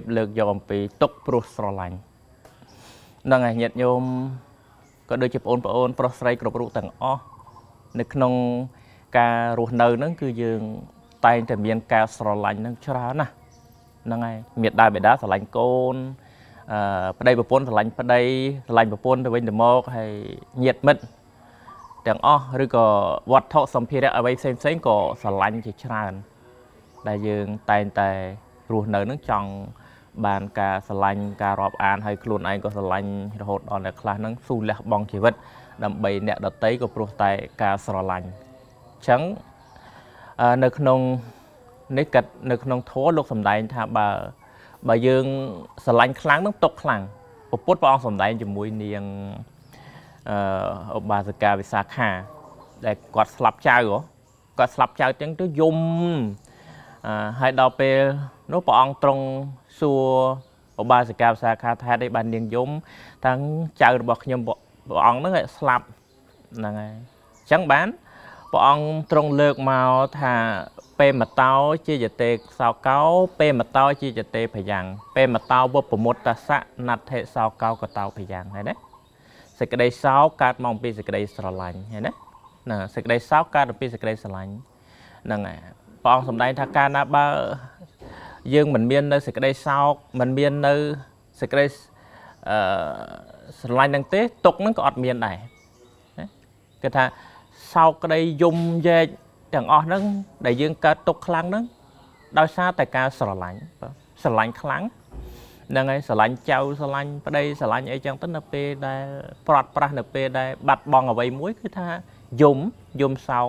ភាពលើកយកអំពីទុកព្រោះស្រឡាញ់នឹងឯញាតិញោមក៏ដូចជាបងប្អូនប្រុសស្រីគ្រប់រូបទាំងអស់នៅក្នុងការរស់នៅហ្នឹងគឺយើងតែងតែមានការស្រឡាញ់ហ្នឹងច្រើនណាស់ហ្នឹងហើយមេដាបេដាស្រឡាញ់កូនអឺប្តីប្រពន្ធស្រឡាញ់ប្តីស្រឡាញ់ប្រពន្ធទៅវិញទៅមកហើយញាតិមិត្តទាំងអស់ឬក៏វត្ថុសម្ភារៈអ្វីផ្សេងផ្សេងក៏ស្រឡាញ់ជាច្រើន ដែលយើងតែងតែរស់នៅនឹងចង់ បានការស្រឡាញ់ការរាប់អានហើយខ្លួនឯងក៏ស្រឡាញ់រហូតដល់អ្នកខ្លះហ្នឹងស៊ូលះបង់ជីវិត ដើម្បីអ្នកដតីក៏ព្រោះតែការស្រឡាញ់អញ្ចឹងនៅក្នុងនេះកាត់នៅក្នុងធម៌លោកសំដែងថាបើបើយើងស្រឡាញ់ខ្លាំងនឹងຕົកខ្លាំងពពុទ្ធព្រះអង្គសំដែងជាមួយនាងអឺឧបាសិកាវិសាខា ដែលគាត់ស្លាប់ចៅគាត់ស្លាប់ចៅទាំងទៅយំអឺហើយដល់ពេល នោះព្រះអង្គទ្រង់សួរឧបាសិកាវិសាខាថាទេបាននាងយំទាំងចៅរបស់ខ្ញុំព្រះអង្គហ្នឹងស្លាប់ហ្នឹងហើយអញ្ចឹងបានព្រះអង្គទ្រង់លើកមកថាពេមតោជាយតេសោកោ ពេមតោជាយតេភយ៉ាង ពេមតោវពមុតតសៈណដ្ឋិសោកោកតោភយ៉ាងហើយណាសេចក្តីសោកកើតមកពីសេចក្តីស្រឡាញ់ហើយណាណាសេចក្តីសោកកើតពីសេចក្តីស្រឡាញ់ហ្នឹងហើយព្រះអង្គសម្ដែងថាកាលណាបើ យើងមិនមាននៅសេចក្តីសោកមិនមាននៅសេចក្តីអឺស្រឡាញ់នឹងទេទុកនឹងក៏អត់មានដែរគឺថាសោកក្តីយំយែកទាំងអស់ហ្នឹងដែលយើងកើតទុកខ្លាំងហ្នឹងដោយសារតែការស្រឡាញ់ស្រឡាញ់ខ្លាំងហ្នឹងហើយស្រឡាញ់ចៅស្រឡាញ់ប្តីស្រឡាញ់អីចឹងទៅនៅពេលដែលប្រត់ប្រាស់នៅពេលដែលបាត់បង់អ្វីមួយគឺថាយំយំសោក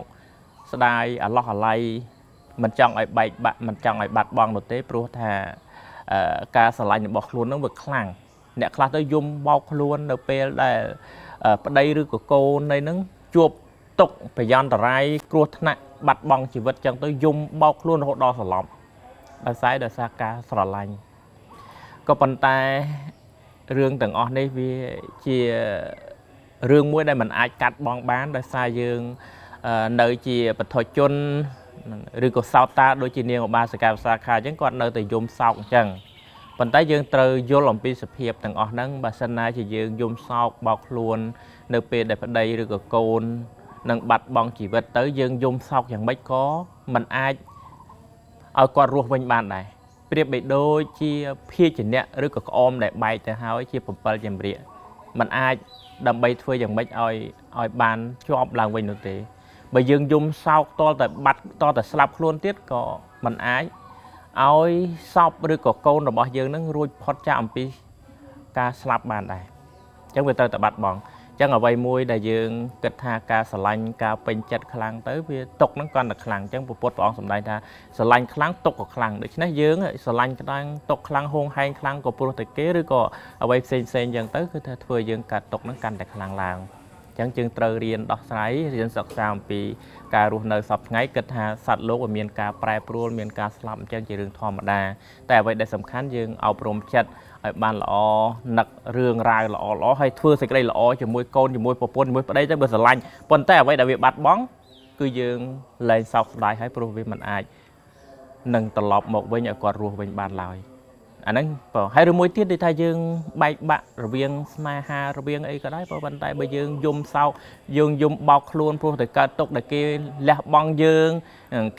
ស្ដាយអាឡោះអាល័យ មិនចង់ឲ្យបែកបាក់មិនចង់ឲ្យបាត់បង់នោះទេព្រោះថាការស្រឡាញ់របស់ខ្លួននឹងវាខ្លាំងអ្នកខ្លះទៅយំបោកខ្លួននៅពេលដែលប្តីឬក៏កូននៃនឹងជួបទុកប្រយ័ន្តរាយគ្រោះថ្នាក់បាត់បង់ជីវិតចឹងទៅយំបោកខ្លួនរហូតដល់សន្លប់ដោយសារដោយសារការស្រឡាញ់ក៏ប៉ុន្តែរឿងទាំងអស់នេះវាជារឿងមួយដែលมันអាចកាត់បងបានដោយសារយើងនៅជាបឋជន ឬក៏សោតតាដូចជានាងឧបាសិកាវិសាខាអញ្ចឹងគាត់នៅតែយំសោកអញ្ចឹងប៉ុន្តែយើងត្រូវយល់អំពីសភាពទាំងអស់ហ្នឹងបើសិនណាជាយើងយំសោកបោកខ្លួន នៅពេលដែលប្តីឬក៏កូននឹងបាត់បង់ជីវិតទៅយើងយំសោកយ៉ាងម៉េចក៏มันអាចឲ្យគាត់រស់វិញបានដែរប្រៀបបីដូចជាភាជនៈឬក៏ក្អមដែលបែកទៅហើយជា7ចម្រៀកมันអាចដើម្បីធ្វើយ៉ាងម៉េចឲ្យឲ្យបានជាប់ឡើងវិញនោះទេ បើយើងយំសោកតលតែបាត់តតែស្លាប់ខ្លួនទៀតក៏มันអាចឲ្យសពឬក៏កូនរបស់យើងនឹងរួចផុតចាកអំពីការស្លាប់បានដែរអញ្ចឹងវាត្រូវតែបាត់បង់ចឹងអ្វីមួយដែលយើងគិតថាការស្រឡាញ់ការពេញចិត្តខ្លាំងទៅវាຕົកហ្នឹងកាន់តែខ្លាំងចឹងពុទ្ធព្រះអង្គសម្ដែងថាស្រឡាញ់ខ្លាំងຕົកក៏ខ្លាំងដូច្នេះយើងស្រឡាញ់ខ្លាំងຕົកខ្លាំងហួងហែងខ្លាំងក៏ព្រោះតែគេឬក៏អ្វីផ្សេងផ្សេងចឹងទៅគឺថាធ្វើយើងកាត់ຕົកហ្នឹងកាន់តែខ្លាំងឡើង ចឹងយើងត្រូវរៀនដោះស្រាយរៀនសិក្សាអំពីការរស់នៅសពថ្ងៃគិតថាសត្វលោកមានការប្រែប្រួលមានការស្លាប់អញ្ចឹងជារឿងធម្មតា តែអ្វីដែលសំខាន់យើងអប់រំចិត្តឲ្យបានល្អនឹករឿងរ៉ាវល្អល្អហើយធ្វើសេចក្តីល្អជាមួយកូនជាមួយប្រពន្ធជាមួយប្តីទៅបើស្រឡាញ់ប៉ុន្តែអ្វីដែលវាបាត់បង់គឺយើងលែងសោកស្ដាយហើយព្រោះវាមិនអាចនឹងត្រឡប់មកវិញឲ្យគាត់រស់វិញបានឡើយ អាហ្នឹងបើហើយឬមួយទៀតដូចថាយើងបែកបាក់រវាងស្នេហារវាងអីក៏ដោយប៉ុន្តែបើយើងយំសោកយើងយំបោកខ្លួនព្រោះតែកើតទុកដែលគេលះបង់យើង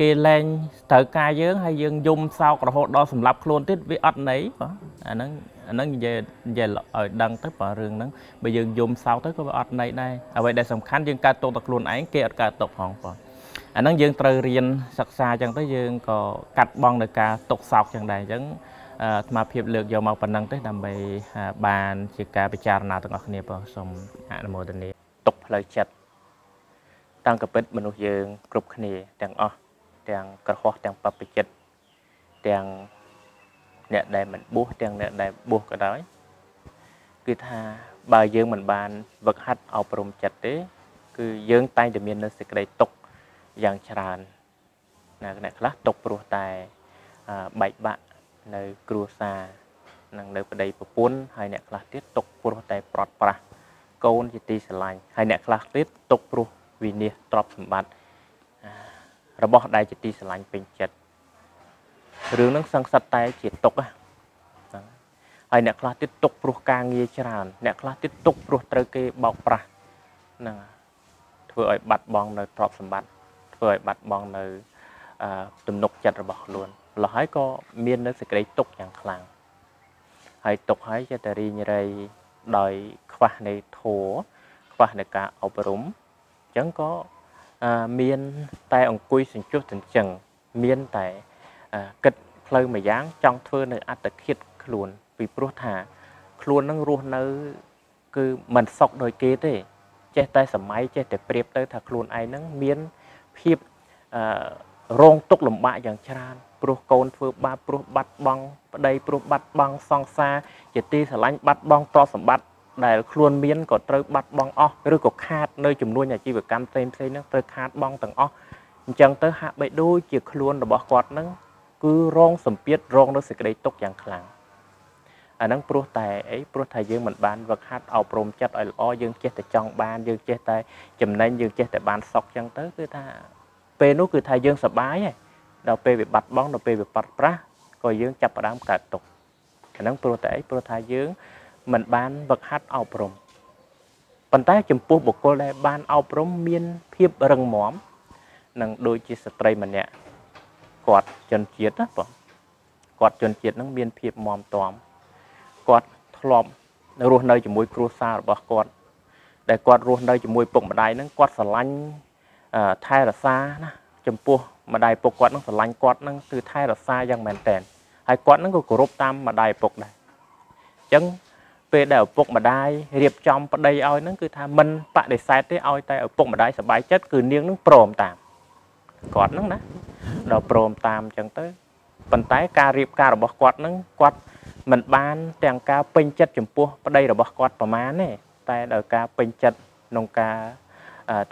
គេលែងត្រូវការយើងហើយយើងយំសោករហូតដល់សម្លាប់ខ្លួនទៀតវាអត់ន័យបាទអាហ្នឹងអាហ្នឹងនិយាយនិយាយឲ្យដឹងទៅបើរឿងហ្នឹងបើយើងយំសោកទៅក៏វាអត់ន័យដែរអ្វីដែលសំខាន់យើងកើតទុកតែខ្លួនឯងគេអត់កើតទុកផងបាទអាហ្នឹងយើងត្រូវរៀនសិក្សាអញ្ចឹងទៅយើងក៏កាត់បងនៅការទុកសោកអញ្ចឹងដែរអញ្ចឹង អាត្មាភាពលើកយកមកប៉ុណ្ណឹងទេដើម្បីបានជាការពិចារណាទាំងអស់គ្នាបងសូមអនុមោទនាទុកផ្លូវចិត្តតាំងកពិតមនុស្សយើងគ្រប់គ្នាទាំងអស់ទាំងក្រហោះទាំងបព្វជិតទាំងអ្នកដែលមិនបួសទាំងអ្នកដែលបួសក៏ដោយគឺថាបើយើងមិនបានវឹកហាត់អប់រំចិត្តទេ គឺយើងតែងតែមាននៅសេចក្តីទុកយ៉ាងច្រើនណាអ្នកខ្លះទុកព្រោះតែបែកបាក់ នៅគ្រួសារនិងនៅប្តីប្រពន្ធហើយអ្នកខ្លះទៀតຕົកព្រោះតែប្រត់ប្រាស់កូនជាទីស្រឡាញ់ហើយអ្នកខ្លះទៀតຕົកព្រោះវិនិច្ឆ័យទ្រព្យសម្បត្តិរបស់ដែលជាទីស្រឡាញ់ពេញចិត្តរឿងហ្នឹងសង្កត់តែជាទុកហើយអ្នកខ្លះទៀតទុកព្រោះការងារច្រើន អ្នកខ្លះទៀតទុកព្រោះត្រូវគេបោកប្រាស់ហ្នឹងធ្វើឲ្យបាត់បង់នៅទ្រព្យសម្បត្តិធ្វើឲ្យបាត់បង់នៅទំនុកចិត្តរបស់ខ្លួនម្ល៉េះហើយក៏មាននៅសេចក្តីទុកយ៉ាងខ្លាំងហើយទុកហើយចេះតែរីងរៃដោយខ្វះនៃធัวខ្វះនៃការអប់រំអញ្ចឹងក៏មានតែអង្គុយសញ្ជុះចិញ្ចឹងមានតែគិតផ្លូវមួយយ៉ាងចង់ធ្វើនៅអត្តឃាតខ្លួន ពីព្រោះថា ខ្លួននឹងរស់នៅ គឺមិនសុខដោយគេទេ ចេះតែសម័យចេះតែប្រៀបទៅថាខ្លួនឯងនឹងមានភាពអឺរងទុកលំបាកយ៉ាងច្រើន ព្រោះកូនធ្វើបាបព្រោះបាត់បង់ប្តីព្រោះបាត់បង់សង្សារជាទីស្រឡាញ់បាត់បង់ទ្រព្យសម្បត្តិដែលខ្លួនមានក៏ត្រូវបាត់បង់អស់ឬក៏ខាតនៅចំនួនអាជីវកម្មផ្សេងផ្សេងហ្នឹងត្រូវខាតបង់ទាំងអស់អញ្ចឹងទៅហាក់បីដូចជាខ្លួនរបស់គាត់ហ្នឹងគឺរងសម្ពាធរងនៅសេចក្តីទុកយ៉ាងខ្លាំងអាហ្នឹងព្រោះតែអីព្រោះថាយើងមិនបានវឹកហាត់អប់រំចិត្តឲ្យល្អយើងចេះតែចង់បានយើងចេះតែចំណេញយើងចេះតែបានសុខចឹងទៅគឺថាពេលនោះគឺថាយើងសប្បាយហើយ ដល់ពេលវាបាត់បង់ដល់ពេលវាបាត់ប្រាស់ក៏យើងចាប់ផ្ដើមកើតទុកអាហ្នឹងព្រោះតែអីព្រោះថាយើងមិនបានវឹកហាត់អប់រំប៉ុន្តែចំពោះបុគ្គលដែលបានអប់រំមានភាពរឹងមាំនឹងដូចជាស្ត្រីម្នាក់គាត់ជនជាតិណាបងគាត់ជនជាតិនឹងមានភាពមាំទាំគាត់ធ្លាប់រស់នៅជាមួយគ្រួសាររបស់គាត់ដែលគាត់រស់នៅជាមួយពុកម្ដាយនឹងគាត់ស្រឡាញ់ថែរក្សាណាចំពោះ ម្ដាយពុកគាត់នឹងស្រឡាញ់គាត់នឹងគឺថែរក្សាយ៉ាងមែនតែនហើយគាត់នឹងក៏គោរពតាមម្ដាយពុកដែរអញ្ចឹងពេលដែលឪពុកម្ដាយរៀបចំប្តីឲ្យហ្នឹងគឺថាមិនបដិសេធទេឲ្យតែឪពុកម្ដាយសប្បាយចិត្តគឺនាងនឹងព្រមតាមគាត់ហ្នឹងណាដល់ព្រមតាមអញ្ចឹងទៅប៉ុន្តែការរៀបការរបស់គាត់ហ្នឹងគាត់មិនបានទាំងការពេញចិត្តចំពោះប្តីរបស់គាត់ប្រមាណទេតែដល់ការពេញចិត្តក្នុងការ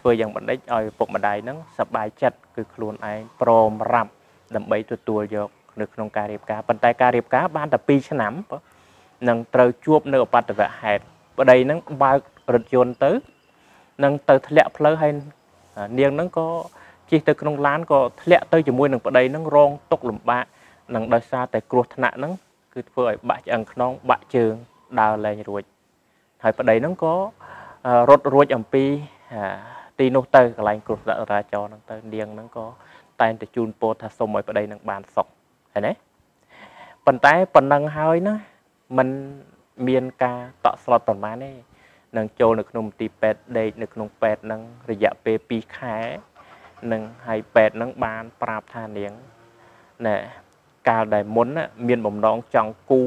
ធ្វើយ៉ាងបណ្ឌិតឲ្យពុកម្ដាយហ្នឹងសប្បាយចិត្តគឺខ្លួនឯងព្រមរាប់ដើម្បីទទួលយកនៅក្នុងការរៀបការប៉ុន្តែការរៀបការបានតែ2ឆ្នាំនឹងត្រូវជួបនៅអបតវហេតុប្តីហ្នឹងបើករថយន្តទៅនឹងទៅធ្លាក់ផ្លូវហើយនាងហ្នឹងក៏ជិះទៅក្នុងឡានក៏ធ្លាក់ទៅជាមួយនឹងប្តីហ្នឹងរងទុកលំបាកនឹងដោយសារតែគ្រោះថ្នាក់ហ្នឹងគឺធ្វើឲ្យបាក់ឆ្អឹងខ្នងបាក់ជើងដើរលែងរួចហើយប្តីហ្នឹងក៏រត់រួចអំពី ទីនោះទៅកន្លែងគ្រោះចរាចរណ៍ហ្នឹងទៅនាងហ្នឹងក៏តែងតែជូនពរថាសូមឲ្យប្តីនឹងបានសុខហើយណាប៉ុន្តែប៉ុណ្ណឹងហើយណាมันមានការតក់ស្លុតប្រមាណទេនឹងចូលនៅក្នុងមន្ទីរពេទ្យដេកនៅក្នុងពេទ្យហ្នឹងរយៈពេល2ខែនឹងហើយពេទ្យហ្នឹងបានប្រាប់ថានាងណែកាលដែលមុនមានបំណងចង់គូ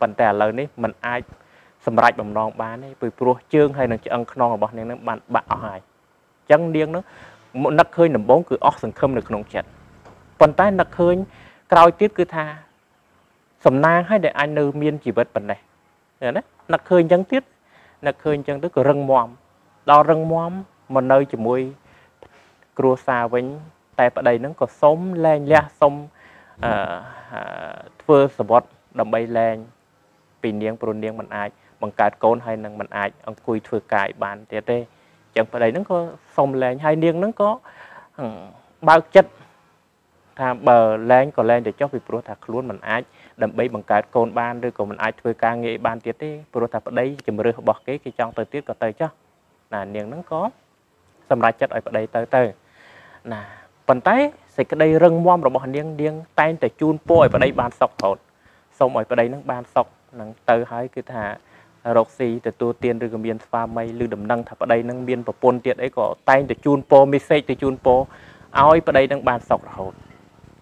ប៉ុន្តែឥឡូវនេះมันអាច សម្រេចបំណងបានទេពីព្រោះជើងហើយនឹងឆ្អឹងខ្នងរបស់នាងនឹងបានបាក់អស់ហើយអញ្ចឹងនាងនឹងនឹកឃើញដំបងគឺអស់សង្ឃឹមនៅក្នុងចិត្តប៉ុន្តែនឹកឃើញក្រោយទៀតគឺថាសំណាងឲ្យដែលអញនៅមានជីវិតប៉ុណ្ណេះណានឹកឃើញអញ្ចឹងទៀតនឹកឃើញអញ្ចឹងទៅក៏រឹងមាំដល់រឹងមាំមកនៅជាមួយគ្រួសារវិញតែប្តីហ្នឹងក៏សុំលែងលះសុំអឺធ្វើសវត្តដើម្បីលែងពីនាងព្រោះនាងមិនអាច បង្កើតកូនហើយនឹងមិនអាចអង្គុយធ្វើការបានទៀតទេអញ្ចឹងប្តីហ្នឹងក៏សុំលែងហើយនាងហ្នឹងក៏បើកចិត្តថាបើលែងក៏លែងទៅចុះពីព្រោះថាខ្លួនមិនអាចដើម្បីបង្កើតកូនបានឬក៏មិនអាចធ្វើការងារបានទៀតទេព្រោះថាប្តីជំរឿសរបស់គេគេចង់ទៅទៀតក៏ទៅចុះណានាងហ្នឹងក៏សម្រេចចិត្តឲ្យប្តីទៅទៅណាប៉ុន្តែសេចក្តីរឹងមាំរបស់នាងនាងតែងតែជូនពរឲ្យប្តីបានសុខរហូតសូមឲ្យប្តីនឹងបានសុខនឹងទៅហើយគឺថា រកស៊ីទទួលទានឬក៏មានស្វាមីឬដំណឹងថាប្តីនឹងមានប្រពន្ធទៀតអីក៏តែងតែជូនពរមេសេចទៅជូនពរឲ្យប្តីនឹងបានសុខរហូត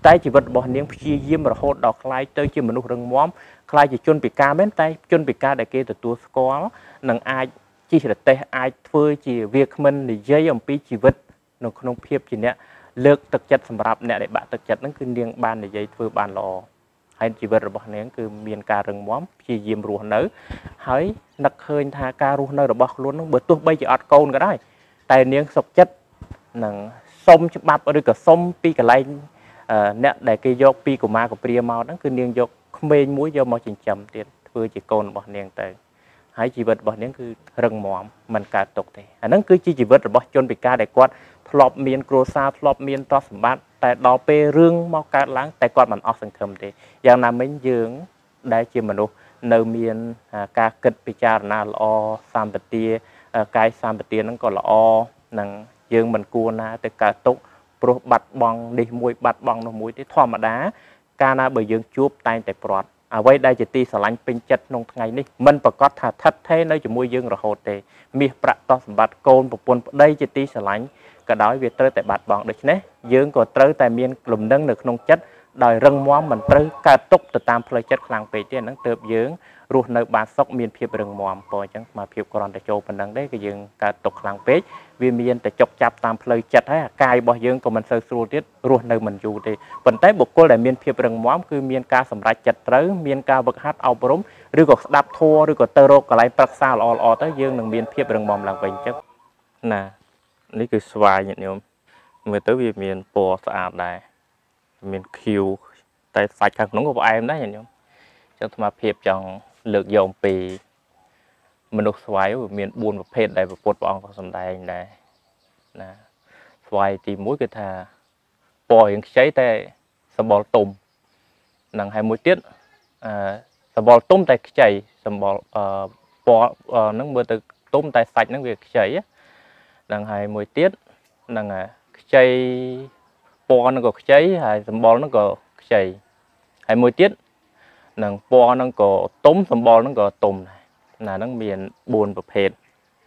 តែជីវិតរបស់នាងព្យាយាមរហូតដល់ខ្លាយទៅជាមនុស្សរឹងមាំខ្លាយជាជនពិការមែនតែជនពិការដែលគេទទួលស្គាល់នឹងអាចជិះរទេះអាចធ្វើជាវាគ្មិននិយាយអំពីជីវិតនៅក្នុងភាពជាអ្នកលើកទឹកចិត្តសម្រាប់អ្នកដែលបាក់ទឹកចិត្តហ្នឹងគឺនាងបាននិយាយធ្វើបានល្អ ហើយជីវិតរបស់នាងគឺមានការរឹងមាំព្យាយាមរស់នៅ ហើយនឹកឃើញថាការរស់នៅរបស់ខ្លួននឹងបើទោះបីជាអត់កូនក៏ដោយតែនាងសុខចិត្តនឹងសុំច្បាប់ឬក៏សុំពីកន្លែងអ្នកដែលគេយកពីកុមារកព្រាមកហ្នឹងគឺនាងយកក្មេងមួយយកមកចិញ្ចឹមទៀតធ្វើជាកូនរបស់នាងទៅ ហើយជីវិតរបស់នាងគឺរឹងមាំមិនកើតទុកទេអាហ្នឹងគឺជាជីវិតរបស់ជនពិការដែលគាត់ធ្លាប់មានគ្រួសារធ្លាប់មានទ្រព្យសម្បត្តិតែដល់ពេលរឿងមកកើតឡើងតែគាត់មិនអស់សង្ឃឹមទេយ៉ាងណាមិញយើងដែលជាមនុស្សនៅមានការគិតពិចារណាល្អសម្បទាកាយសម្បទាហ្នឹងក៏ល្អនឹងយើងមិនគួរណាទៅកើតទុកព្រោះបាត់បង់នេះមួយបាត់បង់នោះមួយទេធម្មតា កាលណាបើយើងជួបតែងតែព្រាត់ អ្វីដែលជាទីស្រឡាញ់ពេញចិត្តក្នុងថ្ងៃនេះមិនប្រកាសថាថិតថេរនៅជាមួយយើងរហូតទេមាសប្រាក់តោះសម្បត្តិកូនប្រពន្ធប្តីជាទីស្រឡាញ់ក៏ដោយវាត្រូវតែបាត់បង់ដូច្នេះយើងក៏ត្រូវតែមានលំនឹងនៅក្នុងចិត្ត ដោយរឹងមាំមិនត្រូវកើតទុកទៅតាមផ្លូវចិត្តខ្លាំងពេកទេហ្នឹងទើបយើងរស់នៅបានសុខមានភាពរឹងមាំព្រោះអញ្ចឹងស្មារភាពគ្រាន់តែចូលប៉ុណ្ណឹងទេគឺយើងកើតទុកខ្លាំងពេកវាមានតែចុកចាប់តាមផ្លូវចិត្តហើយអាកាយរបស់យើងក៏មិនសូវស្រួលទៀតរស់នៅមិនយូរទេប៉ុន្តែបុគ្គលដែលមានភាពរឹងមាំគឺមានការសម្រេចចិត្តត្រូវមានការវឹកហាត់អប់រំឬក៏ស្ដាប់ធម៌ឬក៏ទៅរកកន្លែងប្រឹក្សាល្អល្អទៅយើងនឹងមានភាពរឹងមាំឡើងវិញអញ្ចឹងណានេះគឺស្វាយញាតិញោមមើលទៅវាមានពណ៌ស្អាតដែរ មានខៀវតែសាច់ខាងក្នុងក៏ផ្អែមដែរញាតិញោមចឹងអាត្មាភាពចង់លើកយកអំពីមនុស្សស្វាយមាន4ប្រភេទដែលពុទ្ធព្រះអង្គក៏សម្ដែងដែរណាស្វាយទី1គឺថាពណ៌រៀងខ្ចីតែសម្បល់ទុំនឹងហើយមួយទៀតអឺសម្បល់ទុំតែខ្ចីសម្បល់អឺពណ៌ហ្នឹងមើលទៅទុំតែសាច់ហ្នឹងវាខ្ចីហ្នឹងហើយមួយទៀតហ្នឹងខ្ចី ពណ៌ហ្នឹងក៏ខ្ចីហើយសម្បល់ហ្នឹងក៏ខ្ចីហើយមួយទៀតនឹងពណ៌ហ្នឹងក៏ទុំសម្បល់ហ្នឹងក៏ទុំដែរណាហ្នឹងមាន4ប្រភេទ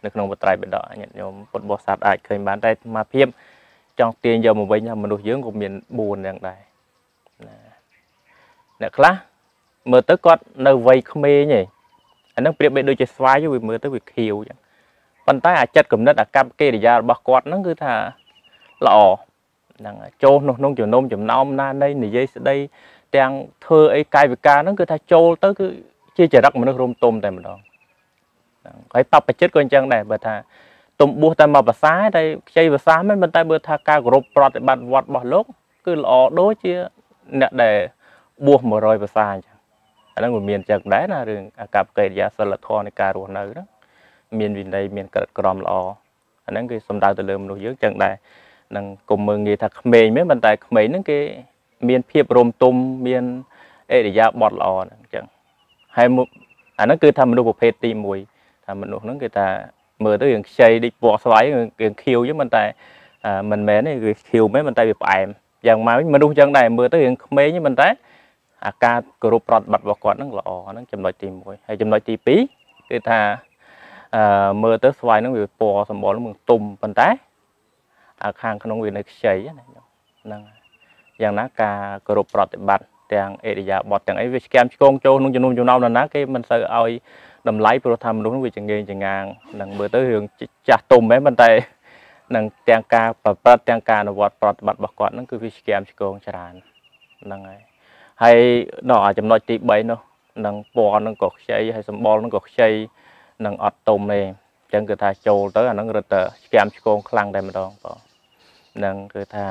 នៅក្នុងបត្រៃបិដកញាតិញោមពុទ្ធបរិស័ទអាចឃើញបានតែអាភាពចង់ទាញយកមកវិញថាមនុស្សយើងក៏មាន4យ៉ាងដែរណាអ្នកខ្លះមើលទៅគាត់នៅវ័យក្មេងឯងអានឹងប្រៀបបីដូចជាស្វាយវាមើលទៅវាខៀវចឹងប៉ុន្តែអាចិត្តគំនិតអាកប្បកិរិយារបស់គាត់ហ្នឹងគឺថាល្អ ហ្នឹងចូលក្នុងក្នុងជំនុំចំណោមណានៃនិយាយស្ដីទាំងធ្វើអីកាយវិការហ្នឹងគឺថាចូលទៅគឺជាចរិតមនុស្សរុំទុំតែម្ដងហើយបបចិត្តក៏អញ្ចឹងដែរបើថាទុំបួសតែមកភាសាតែខ្ចីភាសាមិនប៉ុន្តែបើថាការគោរពប្រតិបត្តិវត្តរបស់លោក គឺល្អដូចជាអ្នកដែលបួស100ភាសាអញ្ចឹងអាហ្នឹងវាមានអញ្ចឹងដែរណារឿងអាកប្បកិរិយាសិលធម៌នៃការរស់នៅហ្នឹងមានវិន័យមានក្រឹតក្រមល្អអាហ្នឹងគឺសំដៅទៅលើមនុស្សយើងអញ្ចឹងដែរ នឹងកុំមើងងាយថាក្មេងមែនប៉ុន្តែក្មេងហ្នឹងគេមានភាពរំទុំមានអេរិយាបថល្អហ្នឹងអញ្ចឹងហើយអាហ្នឹងគឺថាមនុស្សប្រភេទទី1ថាមនុស្សហ្នឹងគឺថាមើលទៅរឿងខ្ចីដូចពណ៌ស្វាយរឿងខៀវចឹងមិនតែមិនមែនទេគឺខៀវមែនប៉ុន្តែវាផ្អែមយ៉ាងម៉េចមនុស្សចឹងដែរមើលទៅរឿងក្មេងប៉ុន្តែអាការគោរពប្រតិបត្តិរបស់គាត់ហ្នឹងល្អហ្នឹងចំណុចទី1ហើយចំណុចទី2គឺថាអឺមើលទៅស្វាយហ្នឹងវាពណ៌សម្បុរហ្នឹងទុំប៉ុន្តែអា ខាងក្នុងវានៅខ្ចីណាហ្នឹងយ៉ាងណាការគោរពប្រតិបត្តិទាំងអេរិយាបថទាំងអីវាស្គាំឆ្កងចូលក្នុងជំនុំចំណោមណាគេមិនសូវឲ្យតម្លៃព្រោះថាមនុស្សវាចងេងចងាងនឹងមើលទៅរឿងចាស់ទុំហ្នឹងប៉ុន្តែនឹងទាំងការប្រព្រឹត្តទាំងការអនុវត្តប្រតិបត្តិរបស់គាត់ហ្នឹងគឺវាស្គាំឆ្កងច្រើនហ្នឹងហើយហើយដល់ចំណុចទី3នោះនឹងពណ៌នឹងក៏ខ្ចីហើយសម្បល់នឹងក៏ខ្ចីនឹងអត់ទុំទេអញ្ចឹងគឺថាចូលទៅអាហ្នឹងរត់តែស្គាំឆ្កងខ្លាំងតែម្ដងបង នឹងគឺថា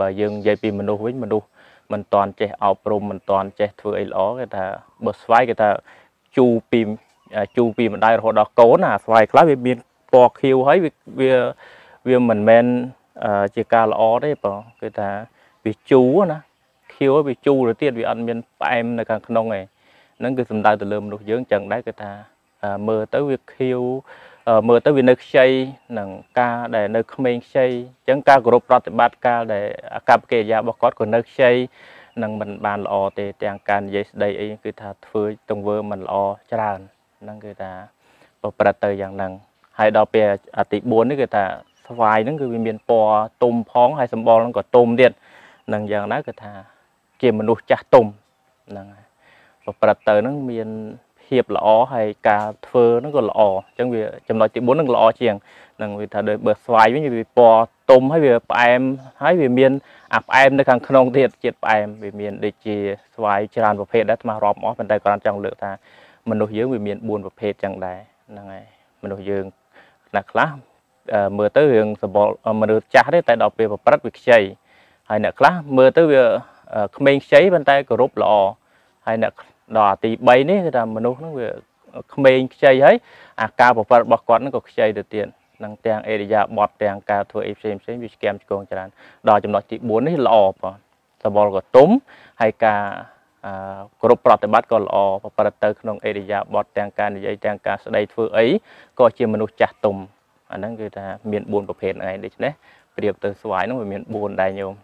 បើយើងនិយាយពីមនុស្សវិញមនុស្សមិនតន់ចេះអប់រំមិនតន់ចេះធ្វើអីល្អគេថាបើស្វាយគេថាជូពីជូពីម្ដាយរហូតដល់កូនអាស្វាយខ្លះវាមានពណ៌ខៀវហើយវាវាមិនមែនជាការល្អទេបងគឺថាវាជូណាខៀវវាជូទៅទៀតវាអត់មានផ្អែមនៅខាងក្នុងឯងហ្នឹងគឺសំដៅទៅលើមនុស្សយើងចឹងដែរគឺថាមើលទៅវាខៀវ មើលទៅវានៅខ្ចីនឹងការដែលនៅក្មេងខ្ចីអញ្ចឹងការគោរពប្រតិបត្តិការដែលអកប្បកិរិយារបស់គាត់ក៏នៅខ្ចីនឹងមិនបានល្អទេទាំងការនិយាយស្ដីអីគឺថាធ្វើទង្វើមិនល្អច្រើនហ្នឹងគឺថាប្រព្រឹត្តទៅយ៉ាងហ្នឹងហើយដល់ពេលអាទី4នេះគឺថាស្វាយហ្នឹងគឺវាមានពណ៌ទុំផងហើយសម្បល់ហ្នឹងក៏ទុំទៀតនឹងយ៉ាងណាគឺថាជាមនុស្សចាស់ទុំហ្នឹងហើយប្រព្រឹត្តទៅហ្នឹងមាន ភាពល្អហើយការធ្វើហ្នឹងក៏ល្អអញ្ចឹងវាចំណុចទី4ហ្នឹងល្អជាងនឹងវាថាដូចបើស្វាយវិញវាពណ៌ទុំហើយវាផ្អែមហើយវាមានអាផ្អែមនៅខាងក្នុងទៀតជាតិផ្អែមវាមានដូចជាស្វាយច្រើនប្រភេទដែរស្មារាប់អស់ប៉ុន្តែគ្រាន់ចង់លើកថាមនុស្សយើងវាមាន4ប្រភេទចឹងដែរហ្នឹងហើយមនុស្សយើងខ្លះខ្លះមើលទៅរឿងសម្បល់មនុស្សចាស់ទេតែដល់ពេលប្រព្រឹត្តវាខ្ចីហើយអ្នកខ្លះមើលទៅវាក្មេងខ្ចីប៉ុន្តែគោរពល្អហើយអ្នក ដល់ទី3នេះគឺថាមនុស្សហ្នឹងវាក្មេងខ្ចីហើយអាការប្រព្រឹត្តរបស់គាត់ហ្នឹងក៏ខ្ចីទៅទៀតនឹងទាំងអេរិយាបថទាំងការធ្វើអីផ្សេងផ្សេងវាស្គាំឆ្កងច្រើនដល់ចំណុចទី4នេះល្អបងសបល់ក៏ទុំហើយការអឺគ្រប់ប្រតិបត្តិក៏ល្អប្រព្រឹត្តទៅក្នុងអេរិយាបថទាំងការនិយាយទាំងការស្ដីធ្វើអីក៏ជាមនុស្សចាស់ទុំអាហ្នឹងគឺថាមាន4ប្រភេទហ្នឹងឯងដូច្នេះប្រៀបទៅស្វាយហ្នឹងវាមាន4ដែរញោម